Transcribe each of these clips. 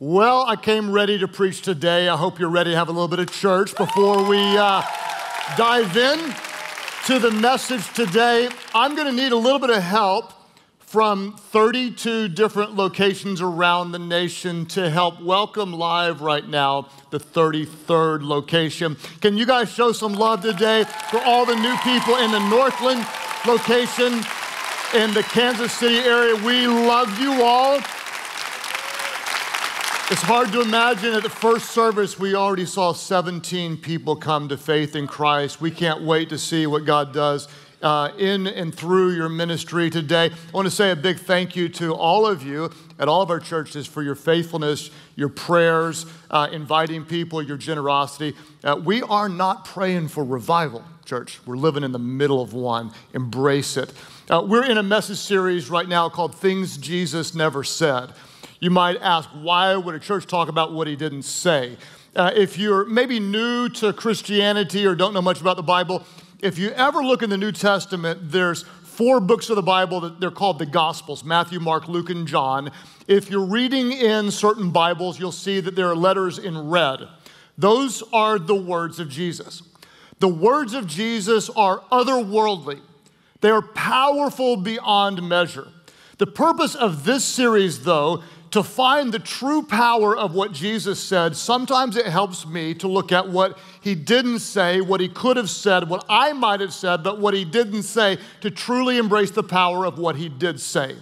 Well, I came ready to preach today. I hope you're ready to have a little bit of church before we uh, dive in to the message today. I'm going to need a little bit of help from 32 different locations around the nation to help welcome live right now the 33rd location. Can you guys show some love today for all the new people in the Northland location in the Kansas City area? We love you all. It's hard to imagine at the first service, we already saw 17 people come to faith in Christ. We can't wait to see what God does uh, in and through your ministry today. I want to say a big thank you to all of you at all of our churches for your faithfulness, your prayers, uh, inviting people, your generosity. Uh, we are not praying for revival, church. We're living in the middle of one. Embrace it. Uh, we're in a message series right now called Things Jesus Never Said. You might ask, why would a church talk about what he didn't say? Uh, if you're maybe new to Christianity or don't know much about the Bible, if you ever look in the New Testament, there's four books of the Bible that they're called the Gospels Matthew, Mark, Luke, and John. If you're reading in certain Bibles, you'll see that there are letters in red. Those are the words of Jesus. The words of Jesus are otherworldly, they are powerful beyond measure. The purpose of this series, though, to find the true power of what Jesus said, sometimes it helps me to look at what he didn't say, what he could have said, what I might have said, but what he didn't say, to truly embrace the power of what he did say.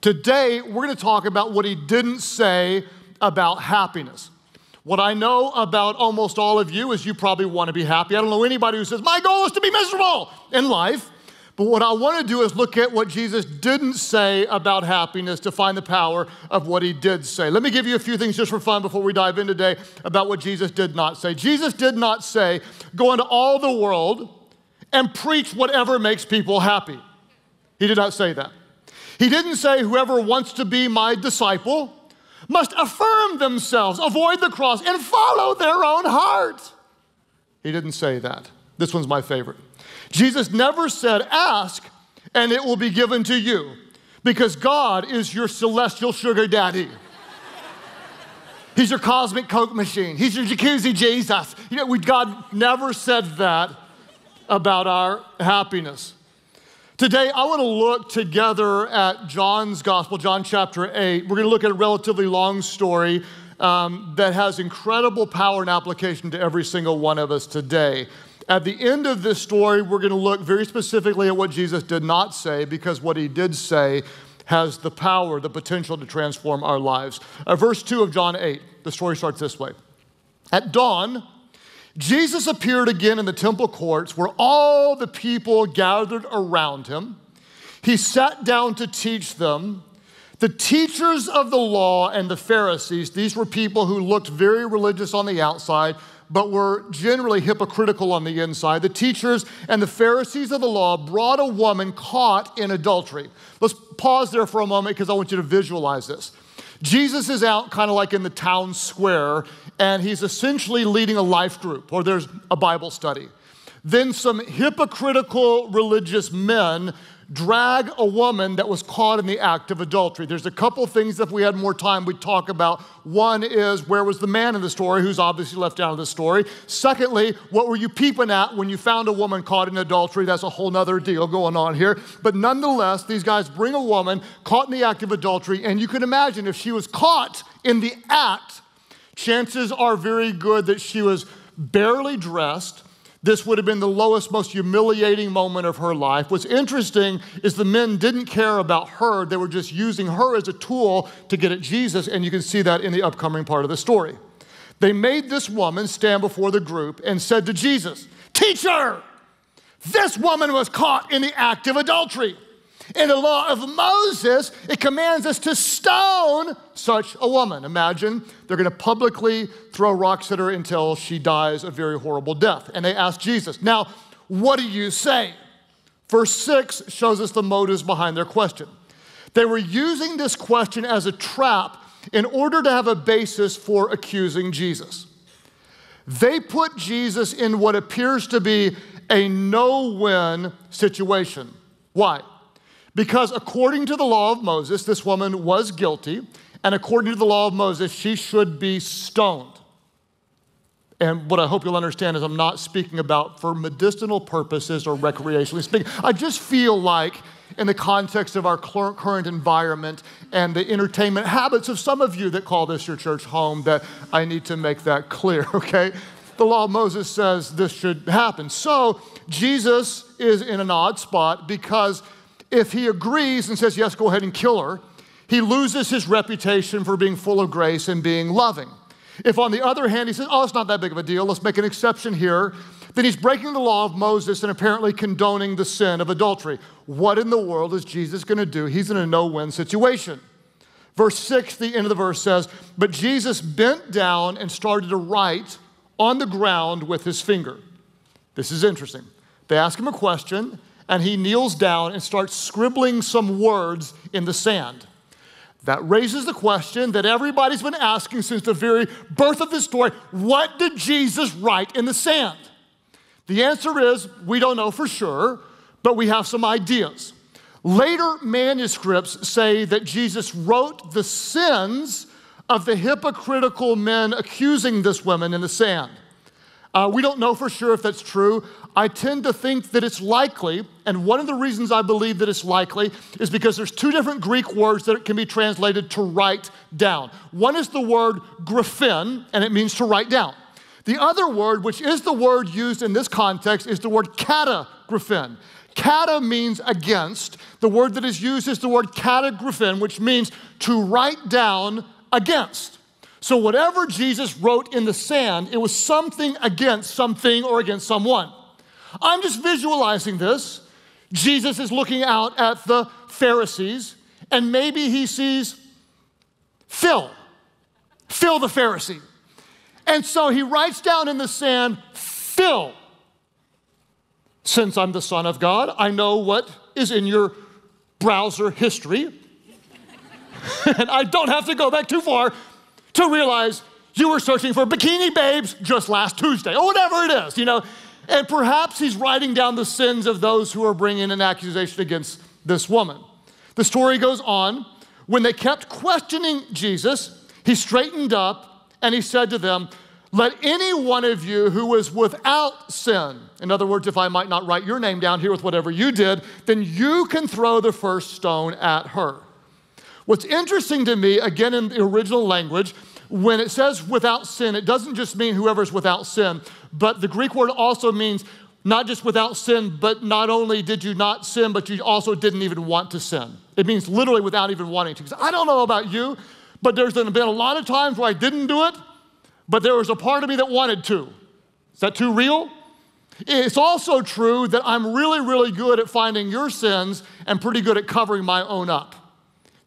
Today, we're going to talk about what he didn't say about happiness. What I know about almost all of you is you probably want to be happy. I don't know anybody who says, My goal is to be miserable in life. But what I want to do is look at what Jesus didn't say about happiness to find the power of what he did say. Let me give you a few things just for fun before we dive in today about what Jesus did not say. Jesus did not say, go into all the world and preach whatever makes people happy. He did not say that. He didn't say, whoever wants to be my disciple must affirm themselves, avoid the cross, and follow their own heart. He didn't say that. This one's my favorite. Jesus never said, Ask and it will be given to you, because God is your celestial sugar daddy. He's your cosmic Coke machine. He's your jacuzzi Jesus. You know, God never said that about our happiness. Today, I want to look together at John's gospel, John chapter 8. We're going to look at a relatively long story um, that has incredible power and application to every single one of us today. At the end of this story, we're going to look very specifically at what Jesus did not say because what he did say has the power, the potential to transform our lives. Uh, verse 2 of John 8, the story starts this way At dawn, Jesus appeared again in the temple courts where all the people gathered around him. He sat down to teach them. The teachers of the law and the Pharisees, these were people who looked very religious on the outside, but were generally hypocritical on the inside. The teachers and the Pharisees of the law brought a woman caught in adultery. Let's pause there for a moment because I want you to visualize this. Jesus is out kind of like in the town square, and he's essentially leading a life group, or there's a Bible study. Then some hypocritical religious men drag a woman that was caught in the act of adultery. There's a couple things, if we had more time, we'd talk about. One is where was the man in the story, who's obviously left out of the story? Secondly, what were you peeping at when you found a woman caught in adultery? That's a whole nother deal going on here. But nonetheless, these guys bring a woman caught in the act of adultery, and you can imagine if she was caught in the act, chances are very good that she was barely dressed this would have been the lowest, most humiliating moment of her life. What's interesting is the men didn't care about her, they were just using her as a tool to get at Jesus, and you can see that in the upcoming part of the story. They made this woman stand before the group and said to Jesus, Teacher, this woman was caught in the act of adultery. In the law of Moses, it commands us to stone such a woman. Imagine they're going to publicly throw rocks at her until she dies a very horrible death. And they ask Jesus, Now, what do you say? Verse 6 shows us the motives behind their question. They were using this question as a trap in order to have a basis for accusing Jesus. They put Jesus in what appears to be a no win situation. Why? Because according to the law of Moses, this woman was guilty, and according to the law of Moses, she should be stoned. And what I hope you'll understand is I'm not speaking about for medicinal purposes or recreationally speaking. I just feel like, in the context of our current environment and the entertainment habits of some of you that call this your church home, that I need to make that clear, okay? The law of Moses says this should happen. So Jesus is in an odd spot because if he agrees and says, yes, go ahead and kill her, he loses his reputation for being full of grace and being loving. If, on the other hand, he says, Oh, it's not that big of a deal, let's make an exception here, then he's breaking the law of Moses and apparently condoning the sin of adultery. What in the world is Jesus going to do? He's in a no win situation. Verse 6, the end of the verse says, But Jesus bent down and started to write on the ground with his finger. This is interesting. They ask him a question, and he kneels down and starts scribbling some words in the sand. That raises the question that everybody's been asking since the very birth of this story what did Jesus write in the sand? The answer is we don't know for sure, but we have some ideas. Later manuscripts say that Jesus wrote the sins of the hypocritical men accusing this woman in the sand. Uh, we don't know for sure if that's true. I tend to think that it's likely, and one of the reasons I believe that it's likely is because there's two different Greek words that can be translated to write down. One is the word graphen, and it means to write down. The other word, which is the word used in this context, is the word katagraphen. Kata means against. The word that is used is the word katagraphen, which means to write down against. So, whatever Jesus wrote in the sand, it was something against something or against someone. I'm just visualizing this. Jesus is looking out at the Pharisees, and maybe he sees Phil, Phil the Pharisee. And so he writes down in the sand, Phil, since I'm the Son of God, I know what is in your browser history. and I don't have to go back too far to realize you were searching for bikini babes just last Tuesday, or whatever it is, you know. And perhaps he's writing down the sins of those who are bringing an accusation against this woman. The story goes on. When they kept questioning Jesus, he straightened up and he said to them, Let any one of you who is without sin, in other words, if I might not write your name down here with whatever you did, then you can throw the first stone at her. What's interesting to me, again in the original language, when it says without sin, it doesn't just mean whoever's without sin, but the Greek word also means not just without sin, but not only did you not sin, but you also didn't even want to sin. It means literally without even wanting to. Because I don't know about you, but there's been a lot of times where I didn't do it, but there was a part of me that wanted to. Is that too real? It's also true that I'm really, really good at finding your sins and pretty good at covering my own up.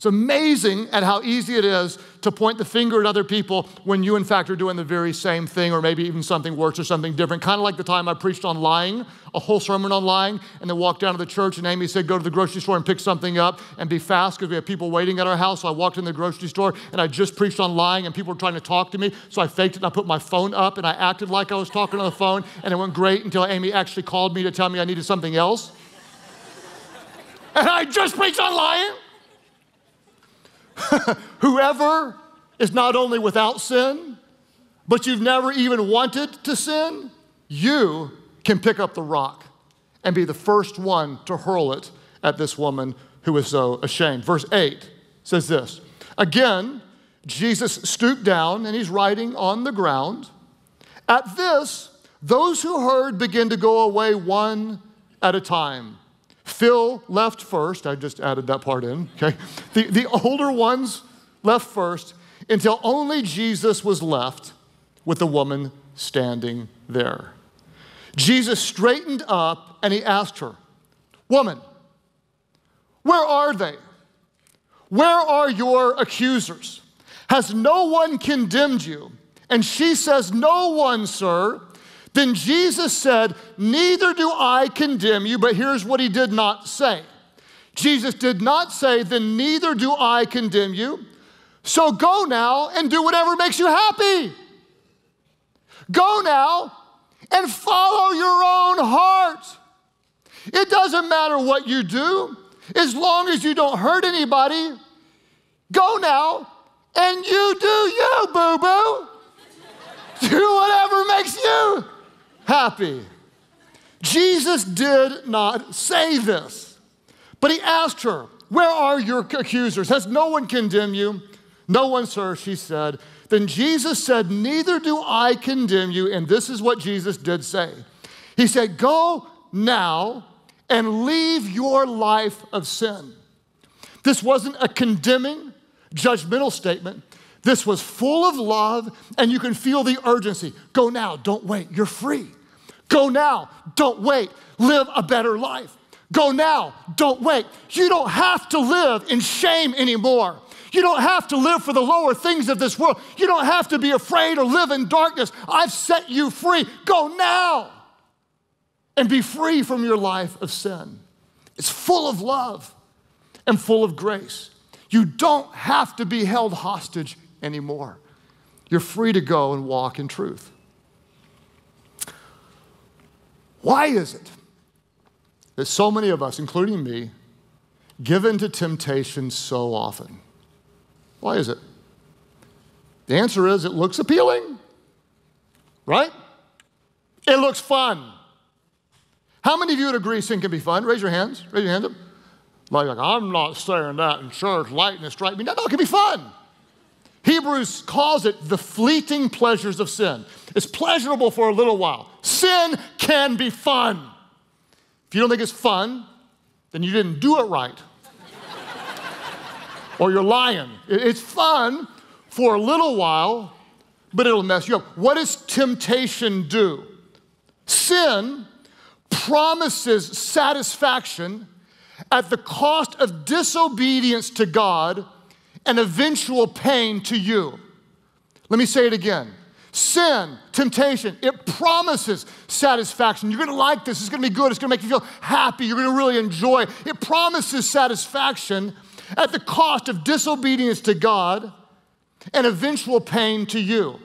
It's amazing at how easy it is to point the finger at other people when you, in fact, are doing the very same thing, or maybe even something worse or something different. Kind of like the time I preached on lying, a whole sermon on lying, and then walked down to the church, and Amy said, Go to the grocery store and pick something up and be fast because we have people waiting at our house. So I walked in the grocery store, and I just preached on lying, and people were trying to talk to me. So I faked it, and I put my phone up, and I acted like I was talking on the phone, and it went great until Amy actually called me to tell me I needed something else. and I just preached on lying. Whoever is not only without sin, but you've never even wanted to sin, you can pick up the rock and be the first one to hurl it at this woman who is so ashamed. Verse 8 says this Again, Jesus stooped down and he's writing on the ground. At this, those who heard began to go away one at a time Phil left first. I just added that part in, okay? The, the older ones left first until only Jesus was left with the woman standing there. Jesus straightened up and he asked her, Woman, where are they? Where are your accusers? Has no one condemned you? And she says, No one, sir. Then Jesus said, Neither do I condemn you, but here's what he did not say. Jesus did not say, Then neither do I condemn you. So go now and do whatever makes you happy. Go now and follow your own heart. It doesn't matter what you do, as long as you don't hurt anybody. Go now and you do you, boo boo. happy. Jesus did not say this, but he asked her, Where are your accusers? Has no one condemned you? No one, sir, she said. Then Jesus said, Neither do I condemn you. And this is what Jesus did say He said, Go now and leave your life of sin. This wasn't a condemning, judgmental statement. This was full of love, and you can feel the urgency. Go now, don't wait, you're free. Go now, don't wait, live a better life. Go now, don't wait. You don't have to live in shame anymore. You don't have to live for the lower things of this world. You don't have to be afraid or live in darkness. I've set you free. Go now and be free from your life of sin. It's full of love and full of grace. You don't have to be held hostage anymore. You're free to go and walk in truth. Why is it that so many of us, including me, give in to temptation so often? Why is it? The answer is it looks appealing, right? It looks fun. How many of you would agree sin can be fun? Raise your hands. Raise your hands up. Like, like I'm not saying that in church, lightning strike me. No, no, it can be fun. Hebrews calls it the fleeting pleasures of sin. It's pleasurable for a little while. Sin can be fun. If you don't think it's fun, then you didn't do it right or you're lying. It's fun for a little while, but it'll mess you up. What does temptation do? Sin promises satisfaction at the cost of disobedience to God and eventual pain to you. Let me say it again. Sin, temptation, it promises satisfaction. You're gonna like this, it's gonna be good, it's gonna make you feel happy, you're gonna really enjoy it. Promises satisfaction at the cost of disobedience to God and eventual pain to you.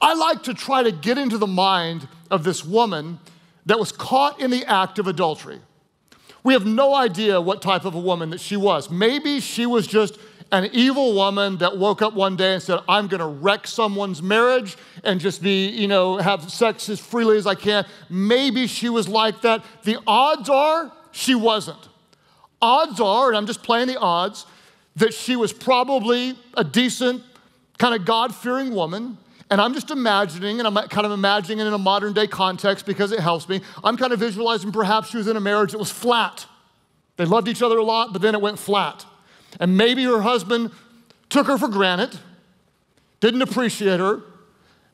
I like to try to get into the mind of this woman that was caught in the act of adultery. We have no idea what type of a woman that she was. Maybe she was just an evil woman that woke up one day and said, I'm gonna wreck someone's marriage and just be, you know, have sex as freely as I can. Maybe she was like that. The odds are she wasn't. Odds are, and I'm just playing the odds, that she was probably a decent, kind of God fearing woman. And I'm just imagining, and I'm kind of imagining it in a modern day context because it helps me. I'm kind of visualizing perhaps she was in a marriage that was flat. They loved each other a lot, but then it went flat. And maybe her husband took her for granted, didn't appreciate her.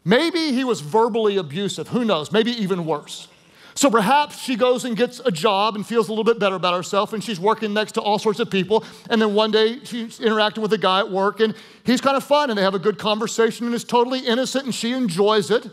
Maybe he was verbally abusive. Who knows? Maybe even worse. So perhaps she goes and gets a job and feels a little bit better about herself, and she's working next to all sorts of people. And then one day she's interacting with a guy at work, and he's kind of fun, and they have a good conversation, and it's totally innocent, and she enjoys it.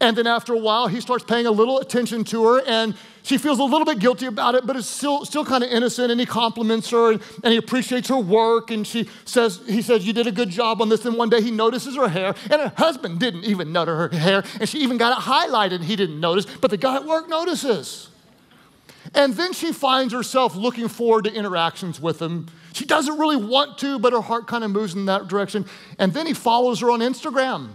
And then after a while, he starts paying a little attention to her, and she feels a little bit guilty about it, but it's still, still kind of innocent. And he compliments her, and, and he appreciates her work. And she says, he says, "You did a good job on this." And one day he notices her hair, and her husband didn't even notice her hair, and she even got it highlighted. And he didn't notice, but the guy at work notices. And then she finds herself looking forward to interactions with him. She doesn't really want to, but her heart kind of moves in that direction. And then he follows her on Instagram.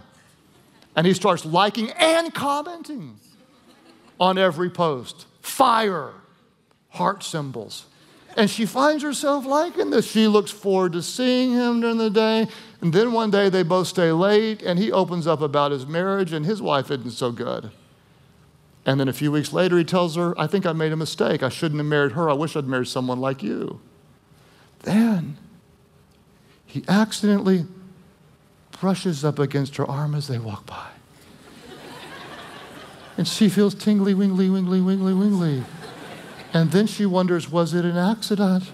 And he starts liking and commenting on every post. Fire, heart symbols. And she finds herself liking this. She looks forward to seeing him during the day. And then one day they both stay late, and he opens up about his marriage, and his wife isn't so good. And then a few weeks later, he tells her, I think I made a mistake. I shouldn't have married her. I wish I'd married someone like you. Then he accidentally brushes up against her arm as they walk by. And she feels tingly, wingly, wingly, wingly, wingly. And then she wonders was it an accident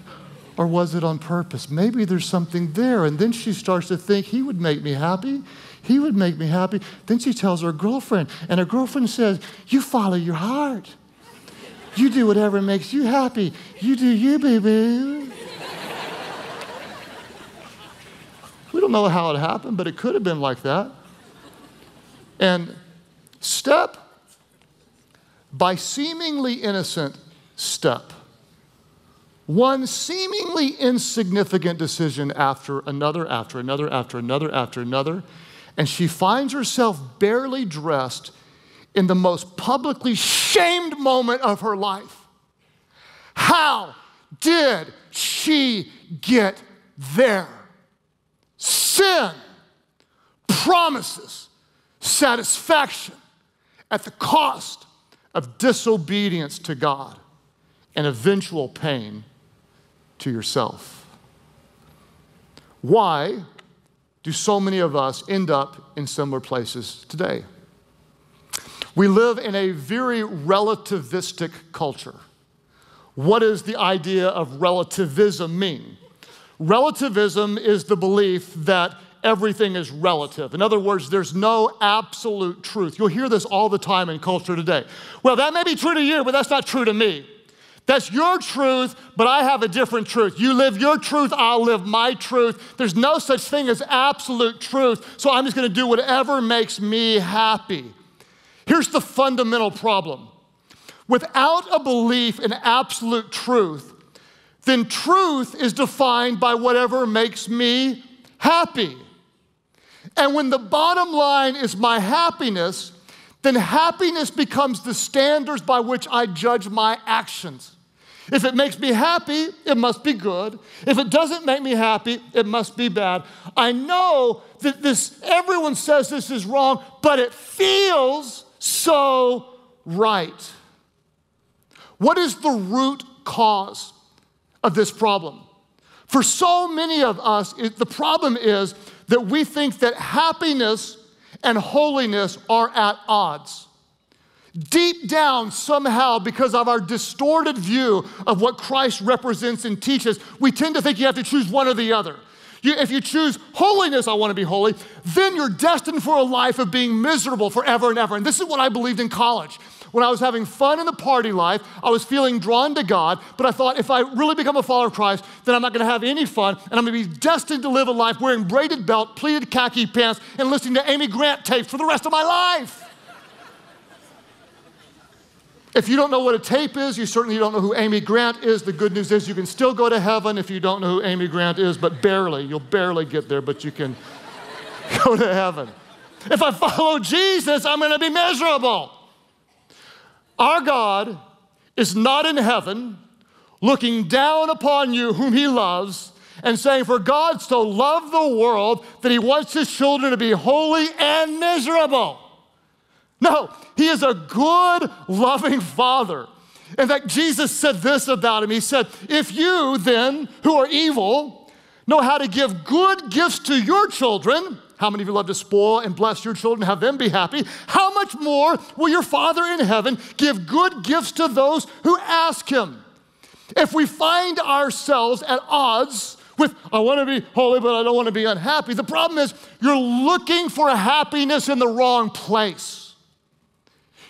or was it on purpose? Maybe there's something there. And then she starts to think he would make me happy. He would make me happy. Then she tells her girlfriend, and her girlfriend says, You follow your heart. You do whatever makes you happy. You do you, baby. we don't know how it happened, but it could have been like that. And step by seemingly innocent step, one seemingly insignificant decision after another, after another, after another, after another, and she finds herself barely dressed in the most publicly shamed moment of her life. How did she get there? Sin promises satisfaction at the cost of disobedience to God and eventual pain to yourself. Why do so many of us end up in similar places today? We live in a very relativistic culture. What does the idea of relativism mean? Relativism is the belief that everything is relative. In other words, there's no absolute truth. You'll hear this all the time in culture today. Well, that may be true to you, but that's not true to me. That's your truth, but I have a different truth. You live your truth, I'll live my truth. There's no such thing as absolute truth, so I'm just gonna do whatever makes me happy. Here's the fundamental problem without a belief in absolute truth, then truth is defined by whatever makes me happy. And when the bottom line is my happiness, then happiness becomes the standards by which I judge my actions. If it makes me happy, it must be good. If it doesn't make me happy, it must be bad. I know that this, everyone says this is wrong, but it feels so right. What is the root cause of this problem? For so many of us, it, the problem is that we think that happiness and holiness are at odds. Deep down, somehow, because of our distorted view of what Christ represents and teaches, we tend to think you have to choose one or the other. You, if you choose holiness, I want to be holy, then you're destined for a life of being miserable forever and ever. And this is what I believed in college. When I was having fun in the party life, I was feeling drawn to God, but I thought if I really become a follower of Christ, then I'm not going to have any fun, and I'm going to be destined to live a life wearing braided belt, pleated khaki pants, and listening to Amy Grant tapes for the rest of my life. If you don't know what a tape is, you certainly don't know who Amy Grant is. The good news is you can still go to heaven if you don't know who Amy Grant is, but barely. You'll barely get there, but you can go to heaven. If I follow Jesus, I'm going to be miserable. Our God is not in heaven looking down upon you, whom He loves, and saying, For God so loved the world that He wants His children to be holy and miserable. No, he is a good, loving father. In fact, Jesus said this about him. He said, If you then, who are evil, know how to give good gifts to your children, how many of you love to spoil and bless your children, have them be happy? How much more will your Father in heaven give good gifts to those who ask him? If we find ourselves at odds with, I want to be holy, but I don't want to be unhappy, the problem is you're looking for a happiness in the wrong place.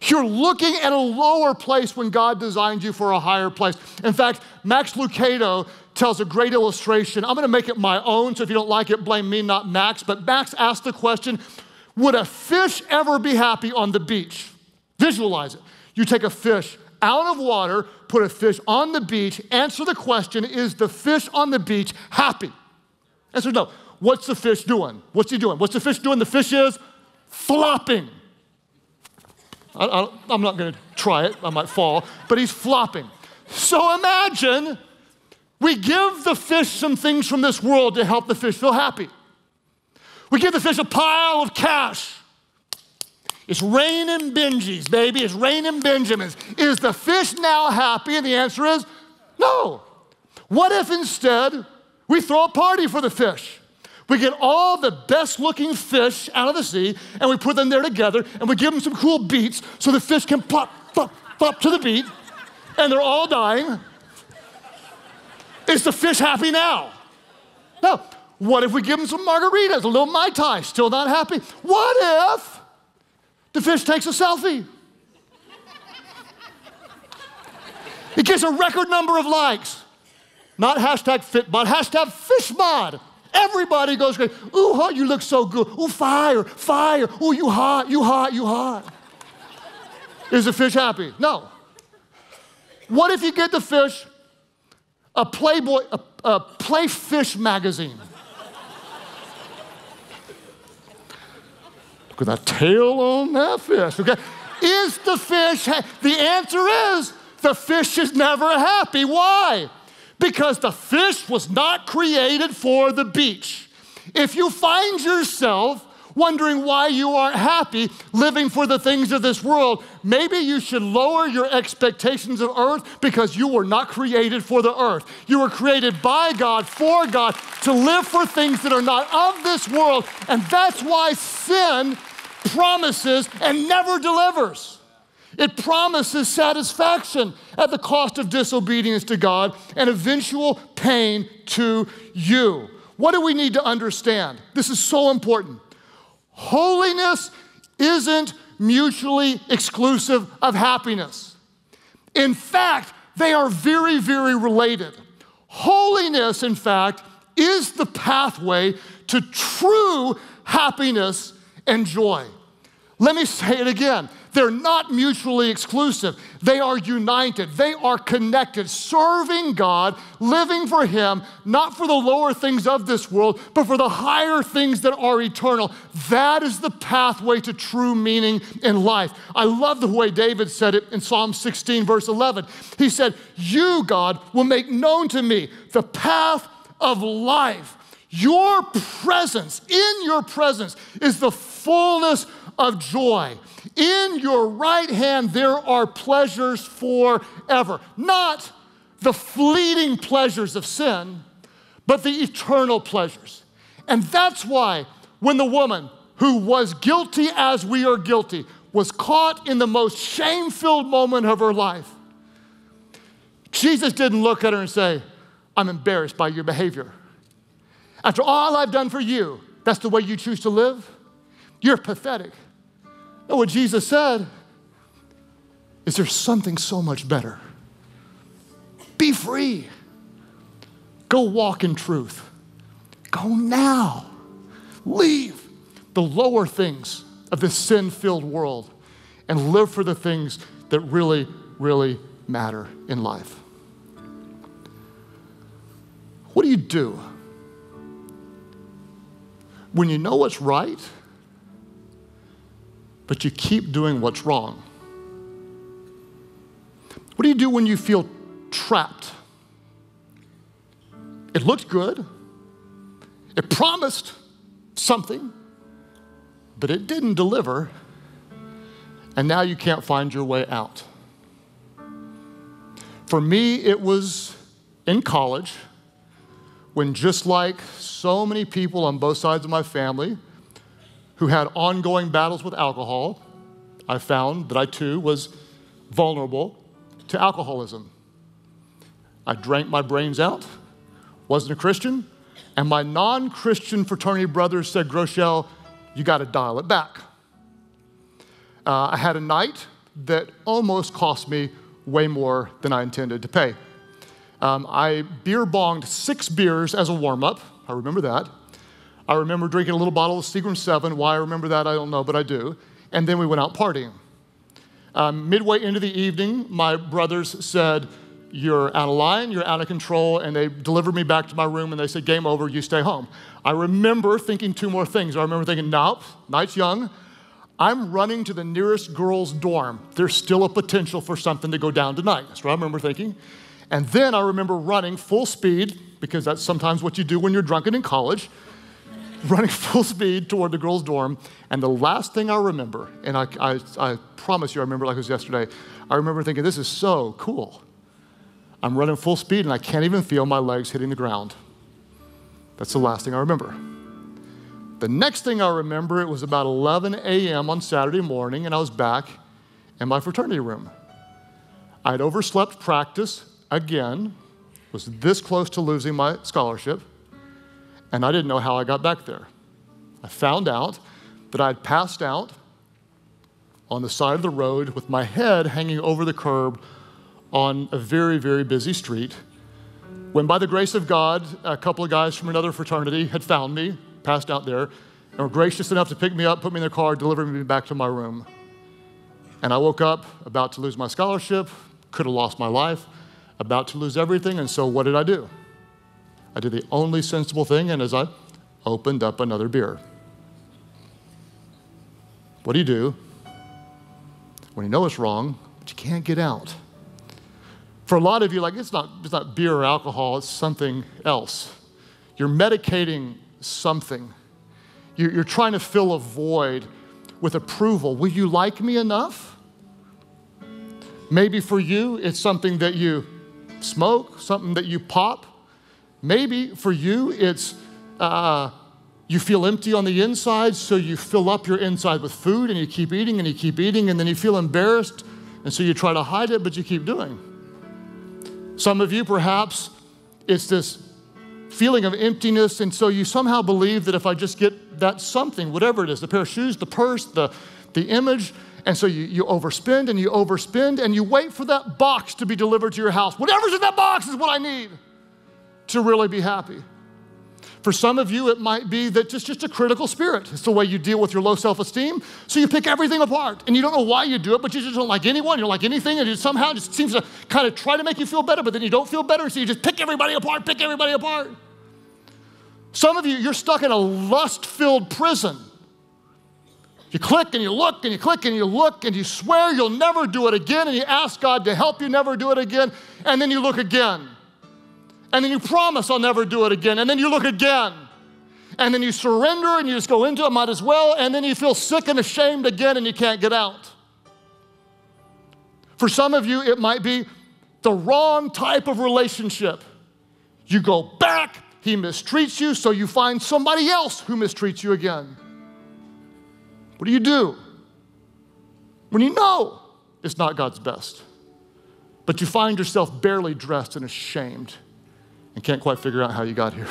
You're looking at a lower place when God designed you for a higher place. In fact, Max Lucado tells a great illustration. I'm gonna make it my own, so if you don't like it, blame me, not Max. But Max asked the question Would a fish ever be happy on the beach? Visualize it. You take a fish out of water, put a fish on the beach, answer the question Is the fish on the beach happy? Answer no. What's the fish doing? What's he doing? What's the fish doing? The fish is flopping. I, am not going to try it, I might fall, but he's flopping. So imagine we give the fish some things from this world to help the fish feel happy. We give the fish a pile of cash. It's raining Benjis, baby. It's raining Benjamins. Is the fish now happy? And the answer is no. What if instead we throw a party for the fish? We get all the best looking fish out of the sea and we put them there together and we give them some cool beats so the fish can plop, plop, plop to the beat and they're all dying. Is the fish happy now? No. What if we give them some margaritas, a little Mai Tai, still not happy? What if the fish takes a selfie? It gets a record number of likes. Not hashtag FitBod, hashtag FishBod. Everybody goes crazy. Ooh, you look so good. Ooh, fire, fire. Ooh, you hot, you hot, you hot. Is the fish happy? No. What if you get the fish a Playboy, a, a Playfish magazine? Look at that tail on that fish, okay? Is the fish, the answer is the fish is never happy. Why? Because the fish was not created for the beach. If you find yourself wondering why you aren't happy living for the things of this world, maybe you should lower your expectations of earth because you were not created for the earth. You were created by God, for God, to live for things that are not of this world. And that's why sin promises and never delivers. It promises satisfaction at the cost of disobedience to God and eventual pain to you. What do we need to understand? This is so important. Holiness isn't mutually exclusive of happiness. In fact, they are very, very related. Holiness, in fact, is the pathway to true happiness and joy. Let me say it again. They're not mutually exclusive. They are united. They are connected, serving God, living for Him, not for the lower things of this world, but for the higher things that are eternal. That is the pathway to true meaning in life. I love the way David said it in Psalm 16, verse 11. He said, You, God, will make known to me the path of life. Your presence, in your presence, is the fullness of joy. In your right hand, there are pleasures forever. Not the fleeting pleasures of sin, but the eternal pleasures. And that's why when the woman who was guilty as we are guilty was caught in the most shame filled moment of her life, Jesus didn't look at her and say, I'm embarrassed by your behavior. After all I've done for you, that's the way you choose to live? You're pathetic. What Jesus said is there's something so much better. Be free. Go walk in truth. Go now. Leave the lower things of this sin filled world and live for the things that really, really matter in life. What do you do when you know what's right? But you keep doing what's wrong? What do you do when you feel trapped? It looked good, it promised something, but it didn't deliver, and now you can't find your way out. For me, it was in college when, just like so many people on both sides of my family, who had ongoing battles with alcohol, I found that I too was vulnerable to alcoholism. I drank my brains out, wasn't a Christian, and my non Christian fraternity brothers said, Groeschel, you got to dial it back. Uh, I had a night that almost cost me way more than I intended to pay. Um, I beer bonged six beers as a warm up. I remember that. I remember drinking a little bottle of Seagram 7. Why I remember that, I don't know, but I do. And then we went out partying. Um, midway into the evening, my brothers said, You're out of line, you're out of control. And they delivered me back to my room and they said, Game over, you stay home. I remember thinking two more things. I remember thinking, Nope, night's young. I'm running to the nearest girl's dorm. There's still a potential for something to go down tonight. That's what I remember thinking. And then I remember running full speed, because that's sometimes what you do when you're drunken in college running full speed toward the girls' dorm. And the last thing I remember, and I, I, I promise you I remember like it was yesterday, I remember thinking, this is so cool. I'm running full speed and I can't even feel my legs hitting the ground. That's the last thing I remember. The next thing I remember, it was about 11 a.m. on Saturday morning, and I was back in my fraternity room. I'd overslept practice again, was this close to losing my scholarship And I didn't know how I got back there. I found out that I'd passed out on the side of the road with my head hanging over the curb on a very, very busy street. When, by the grace of God, a couple of guys from another fraternity had found me, passed out there, and were gracious enough to pick me up, put me in their car, deliver me back to my room. And I woke up about to lose my scholarship, could have lost my life, about to lose everything. And so, what did I do? I did the only sensible thing, and as I opened up another beer. What do you do when you know it's wrong, but you can't get out? For a lot of you, like it's not, it's not beer or alcohol, it's something else. You're medicating something. You're trying to fill a void with approval. Will you like me enough? Maybe for you, it's something that you smoke, something that you pop. Maybe for you, it's uh, you feel empty on the inside, so you fill up your inside with food and you keep eating and you keep eating, and then you feel embarrassed, and so you try to hide it, but you keep doing. Some of you, perhaps, it's this feeling of emptiness, and so you somehow believe that if I just get that something, whatever it is the pair of shoes, the purse, the, the image, and so you, you overspend and you overspend and you wait for that box to be delivered to your house. Whatever's in that box is what I need to really be happy. For some of you, it might be that just, just a critical spirit. It's the way you deal with your low self esteem. So you pick everything apart and you don't know why you do it, but you just don't like anyone, you don't like anything, and it somehow just seems to kind of try to make you feel better, but then you don't feel better, so you just pick everybody apart, pick everybody apart. Some of you, you're stuck in a lust filled prison you click and you look and you click and you look and you swear you'll never do it again and you ask God to help you never do it again and then you look again. And then you promise I'll never do it again and then you look again. And then you surrender and you just go into it, might as well, and then you feel sick and ashamed again and you can't get out. For some of you, it might be the wrong type of relationship. You go back, he mistreats you, so you find somebody else who mistreats you again. What do you do when you know it's not God's best, but you find yourself barely dressed and ashamed and can't quite figure out how you got here?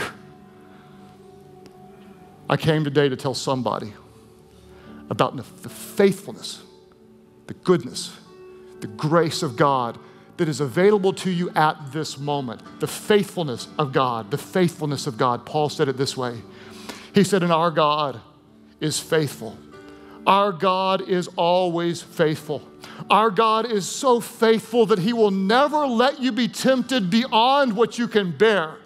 I came today to tell somebody about the faithfulness, the goodness, the grace of God that is available to you at this moment. The faithfulness of God, the faithfulness of God. Paul said it this way He said, And our God is faithful our God is always faithful. Our God is so faithful that He will never let you be tempted beyond what you can bear.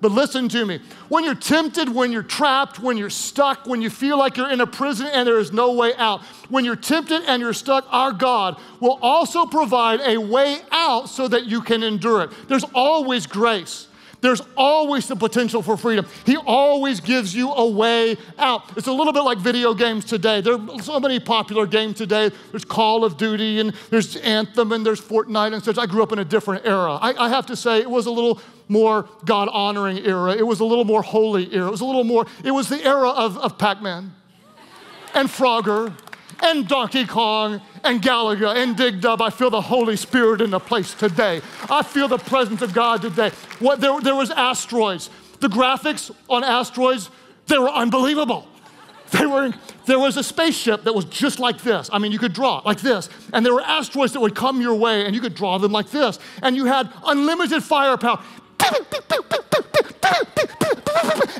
But listen to me. When you're tempted, when you're trapped, when you're stuck, when you feel like you're in a prison and there is no way out, when you're tempted and you're stuck, our God will also provide a way out so that you can endure it. There's always grace there's always the potential for freedom. He always gives you a way out. It's a little bit like video games today. There are so many popular games today. There's Call of Duty and there's Anthem and there's Fortnite and such. I grew up in a different era. I, I have to say, it was a little more God honoring era. It was a little more holy era. It was a little more, it was the era of, of Pac Man and Frogger and Donkey Kong and Galaga and Dig Dug. I feel the Holy Spirit in the place today. I feel the presence of God today. What, there, there was asteroids. The graphics on asteroids, they were unbelievable. They were, there was a spaceship that was just like this. I mean, you could draw like this. And there were asteroids that would come your way, and you could draw them like this. And you had unlimited firepower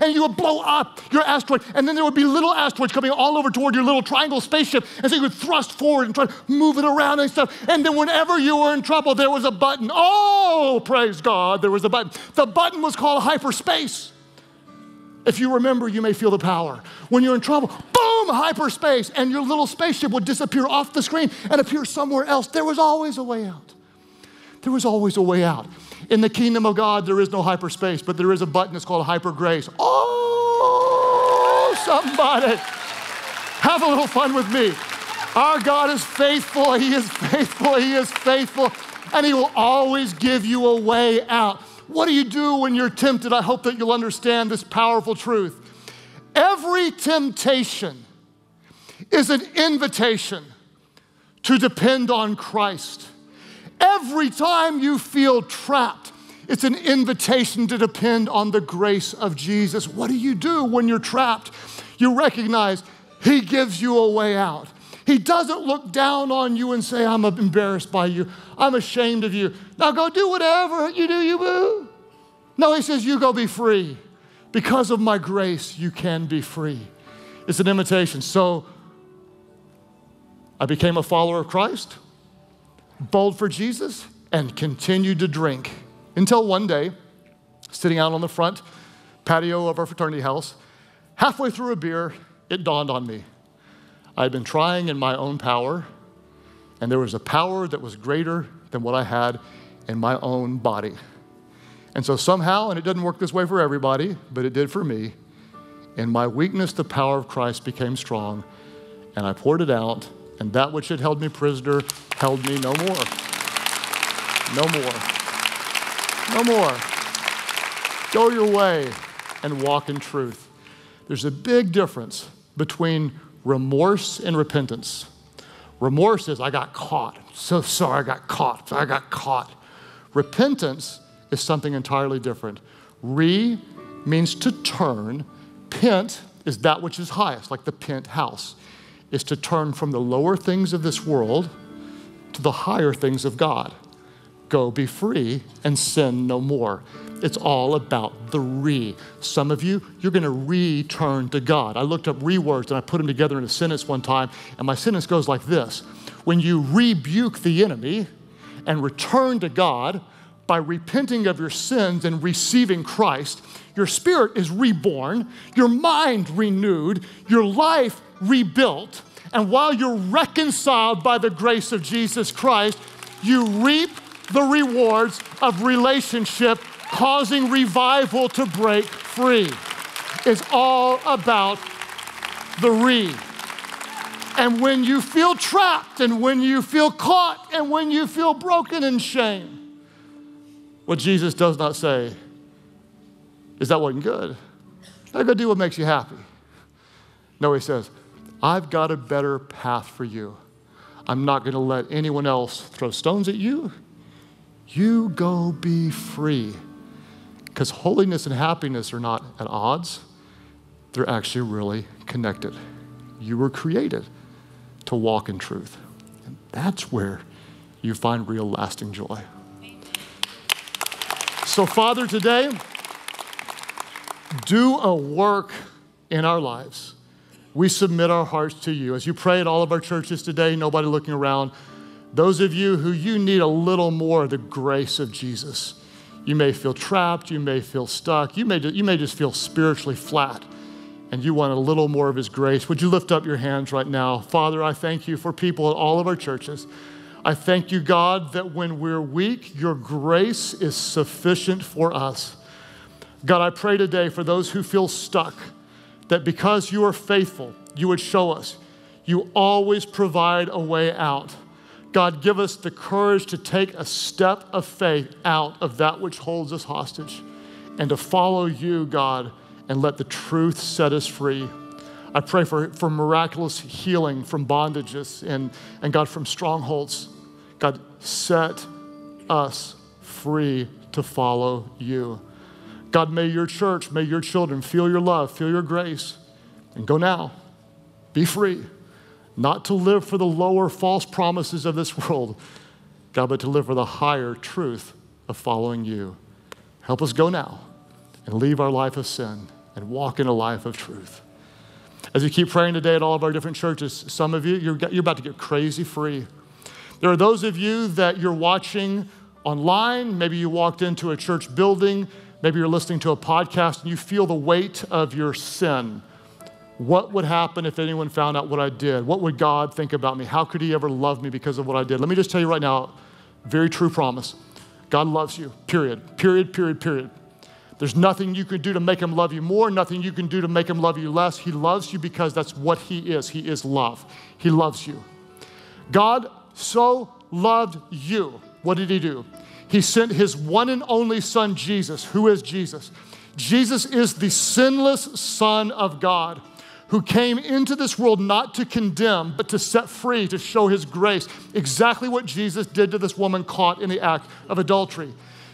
and you would blow up your asteroid. And then there would be little asteroids coming all over toward your little triangle spaceship. And so you would thrust forward and try to move it around and stuff. And then whenever you were in trouble, there was a button. Oh, praise God, there was a button. The button was called hyperspace. If you remember, you may feel the power. When you're in trouble, boom, hyperspace, and your little spaceship would disappear off the screen and appear somewhere else. There was always a way out. There was always a way out. In the kingdom of God, there is no hyperspace, but there is a button that's called hyper grace. Oh, somebody, have a little fun with me. Our God is faithful, He is faithful, He is faithful, and He will always give you a way out. What do you do when you're tempted? I hope that you'll understand this powerful truth. Every temptation is an invitation to depend on Christ. Every time you feel trapped, It's an invitation to depend on the grace of Jesus. What do you do when you're trapped? You recognize He gives you a way out. He doesn't look down on you and say, I'm embarrassed by you. I'm ashamed of you. Now go do whatever you do, you boo. No, He says, You go be free. Because of my grace, you can be free. It's an invitation. So I became a follower of Christ, bold for Jesus, and continued to drink until one day, sitting out on the front patio of our fraternity house, halfway through a beer, it dawned on me. I had been trying in my own power, and there was a power that was greater than what I had in my own body. And so somehow, and it doesn't work this way for everybody, but it did for me, in my weakness, the power of Christ became strong, and I poured it out, and that which had held me prisoner held me no more. No more. No more. Go your way and walk in truth. There's a big difference between remorse and repentance. Remorse is, I got caught. So sorry, I got caught. I got caught. Repentance is something entirely different. Re means to turn. Pent is that which is highest, like the pent house, is to turn from the lower things of this world to the higher things of God. Go be free and sin no more. It's all about the re. Some of you, you're going to return to God. I looked up re words and I put them together in a sentence one time, and my sentence goes like this When you rebuke the enemy and return to God by repenting of your sins and receiving Christ, your spirit is reborn, your mind renewed, your life rebuilt. And while you're reconciled by the grace of Jesus Christ, you reap the rewards of relationship causing revival to break free. It's all about the re. And when you feel trapped, and when you feel caught, and when you feel broken in shame, what Jesus does not say is that wasn't good. Now go do what makes you happy. No, he says, I've got a better path for you. I'm not going to let anyone else throw stones at you. You go be free. Because holiness and happiness are not at odds, they're actually really connected. You were created to walk in truth. And that's where you find real lasting joy. So, Father, today, do a work in our lives. We submit our hearts to you. As you pray at all of our churches today, nobody looking around, those of you who you need a little more of the grace of Jesus you may feel trapped, you may feel stuck, you may, you may just feel spiritually flat, and you want a little more of His grace. Would you lift up your hands right now? Father, I thank you for people at all of our churches. I thank you, God, that when we're weak, your grace is sufficient for us. God, I pray today for those who feel stuck, that because you are faithful, you would show us you always provide a way out. God, give us the courage to take a step of faith out of that which holds us hostage and to follow you, God, and let the truth set us free. I pray for, for miraculous healing from bondages and, and God, from strongholds. God, set us free to follow you. God, may your church, may your children feel your love, feel your grace, and go now. Be free not to live for the lower false promises of this world, God, but to live for the higher truth of following you. Help us go now and leave our life of sin and walk in a life of truth. As you keep praying today at all of our different churches, some of you, you're, you're about to get crazy free. There are those of you that you're watching online. Maybe you walked into a church building. Maybe you're listening to a podcast and you feel the weight of your sin what would happen if anyone found out what I did? What would God think about me? How could He ever love me because of what I did? Let me just tell you right now, very true promise. God loves you, period, period, period, period. There's nothing you can do to make Him love you more, nothing you can do to make Him love you less. He loves you because that's what He is. He is love. He loves you. God so loved you. What did He do? He sent His one and only Son, Jesus. Who is Jesus? Jesus is the sinless Son of God who came into this world not to condemn, but to set free, to show his grace. Exactly what Jesus did to this woman caught in the act of adultery.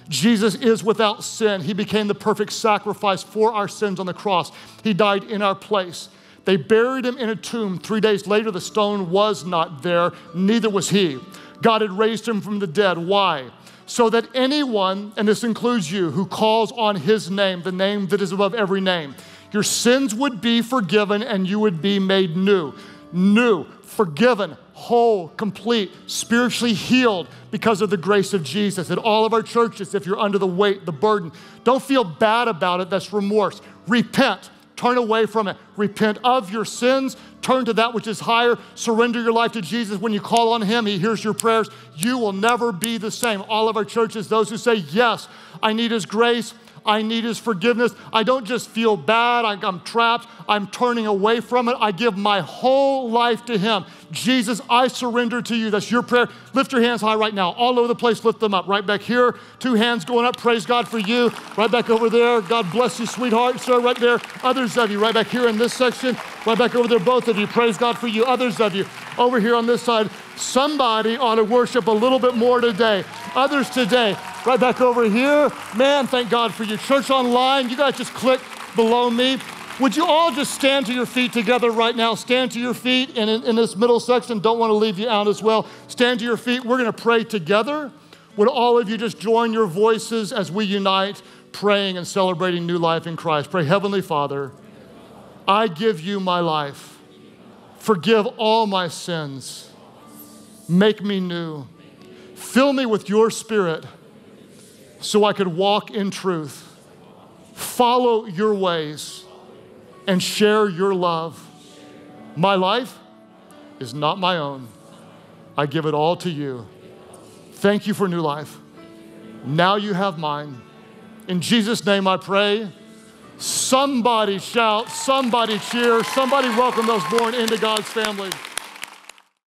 Jesus is without sin. He became the perfect sacrifice for our sins on the cross. He died in our place. They buried him in a tomb. Three days later, the stone was not there, neither was he. God had raised him from the dead. Why? So that anyone, and this includes you, who calls on his name, the name that is above every name, your sins would be forgiven and you would be made new. New, forgiven, whole, complete, spiritually healed because of the grace of Jesus. At all of our churches, if you're under the weight, the burden, don't feel bad about it. That's remorse. Repent. Turn away from it. Repent of your sins. Turn to that which is higher. Surrender your life to Jesus. When you call on Him, He hears your prayers. You will never be the same. All of our churches, those who say, Yes, I need His grace, I need His forgiveness. I don't just feel bad, I'm trapped, I'm turning away from it. I give my whole life to Him. Jesus, I surrender to you. That's your prayer. Lift your hands high right now. All over the place, lift them up. Right back here, two hands going up. Praise God for you. Right back over there. God bless you, sweetheart. Sir, right there. Others of you, right back here in this section. Right back over there, both of you. Praise God for you. Others of you. Over here on this side. Somebody ought to worship a little bit more today. Others today. Right back over here. Man, thank God for you. Church online, you guys just click below me. Would you all just stand to your feet together right now? Stand to your feet. In, in this middle section, don't want to leave you out as well. Stand to your feet. We're going to pray together. Would all of you just join your voices as we unite, praying and celebrating new life in Christ? Pray, Heavenly Father, I give you my life. Forgive all my sins. Make me new. Fill me with your spirit so I could walk in truth, follow your ways, and share your love. My life is not my own. I give it all to you. Thank you for new life. Now you have mine. In Jesus' name I pray. Somebody shout, somebody cheer, somebody welcome those born into God's family.